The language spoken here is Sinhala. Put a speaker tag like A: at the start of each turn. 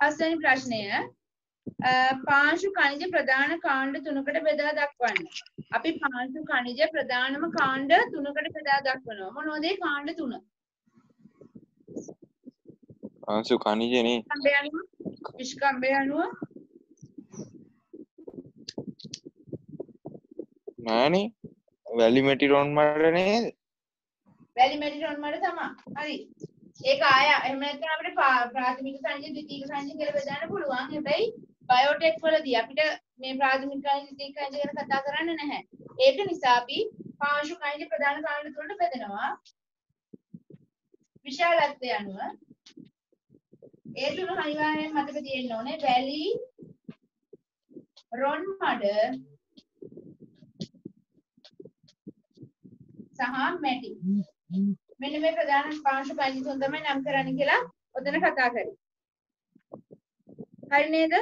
A: පස්වෙනි ප්‍රශ්නය පාංශු කණිජ ප්‍රධාන කාණ්ඩ තුනකට බෙදා දක්වන්න. අපි පාංශු කණිජ ප්‍රධානම කාණ්ඩ තුනකට බෙදා දක්වනවා. මොනවද ඒ කාණ්ඩ තුන? ස්කන්ධය අනුව විස්කම්භය අනුව
B: නෑනේ වැලි මැටිරොන් මට නේද
A: වැලි මැටිරොන් මඩ තමයි. හරි. ඒක ආය එහෙම නැත්නම් අපිට පා- ප්‍රාථමික සංජය ද්විතීක සංජය කියලා බෙදන්න පුළුවන්. හැබැයි බයෝටෙක් වලදී අපිට මේ ප්‍රාථමික සංජය ද්විතීක සංජය ගැන කතා කරන්න නැහැ. ඒක නිසා අපි පාංශු කණිජ ප්‍රධාන කාණ්ඩ තුනට බෙදනවා. විශාලත්වය අනුව ඒ තුන අනිවාර්යෙන් මතක තියෙන්න ඕනේ. වැලි රොන් මඩ සහ මැටි. මෙන්න මේ ප්‍රධාන පාංශු කණිජ තුන තමයි නම් කරන්න කියලා ඔතන කතා කරේ. හරි නේද?